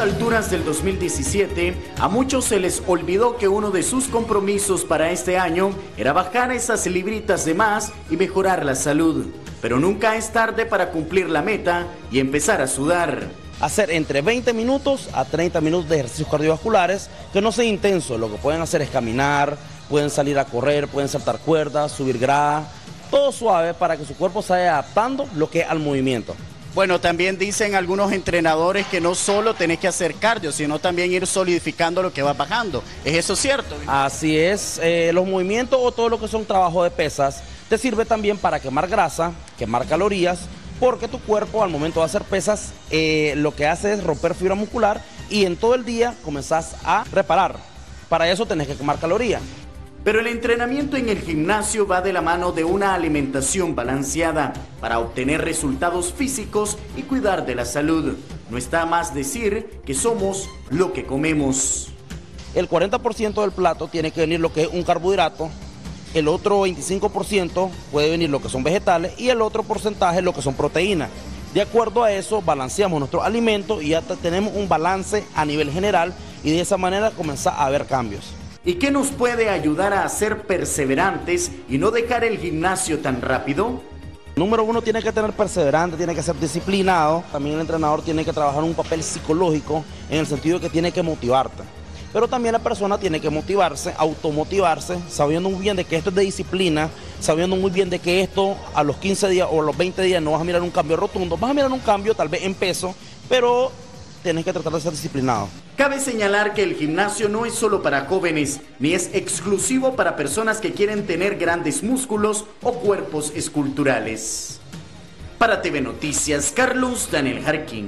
alturas del 2017, a muchos se les olvidó que uno de sus compromisos para este año era bajar esas libritas de más y mejorar la salud. Pero nunca es tarde para cumplir la meta y empezar a sudar hacer entre 20 minutos a 30 minutos de ejercicios cardiovasculares que no sea intenso. Lo que pueden hacer es caminar, pueden salir a correr, pueden saltar cuerdas, subir grada, todo suave para que su cuerpo se vaya adaptando lo que al movimiento. Bueno, también dicen algunos entrenadores que no solo tenés que hacer cardio, sino también ir solidificando lo que va bajando. ¿Es eso cierto? Así es, eh, los movimientos o todo lo que son trabajo de pesas te sirve también para quemar grasa, quemar calorías, porque tu cuerpo al momento de hacer pesas eh, lo que hace es romper fibra muscular y en todo el día comenzás a reparar. Para eso tenés que quemar calorías. Pero el entrenamiento en el gimnasio va de la mano de una alimentación balanceada para obtener resultados físicos y cuidar de la salud. No está más decir que somos lo que comemos. El 40% del plato tiene que venir lo que es un carbohidrato, el otro 25% puede venir lo que son vegetales y el otro porcentaje lo que son proteínas. De acuerdo a eso, balanceamos nuestros alimentos y ya tenemos un balance a nivel general y de esa manera comenzar a haber cambios. ¿Y qué nos puede ayudar a ser perseverantes y no dejar el gimnasio tan rápido? Número uno, tiene que tener perseverante, tiene que ser disciplinado. También el entrenador tiene que trabajar un papel psicológico en el sentido de que tiene que motivarte. Pero también la persona tiene que motivarse, automotivarse, sabiendo muy bien de que esto es de disciplina, sabiendo muy bien de que esto a los 15 días o a los 20 días no vas a mirar un cambio rotundo, vas a mirar un cambio tal vez en peso, pero tienes que tratar de ser disciplinado. Cabe señalar que el gimnasio no es solo para jóvenes, ni es exclusivo para personas que quieren tener grandes músculos o cuerpos esculturales. Para TV Noticias, Carlos Daniel Jarquín.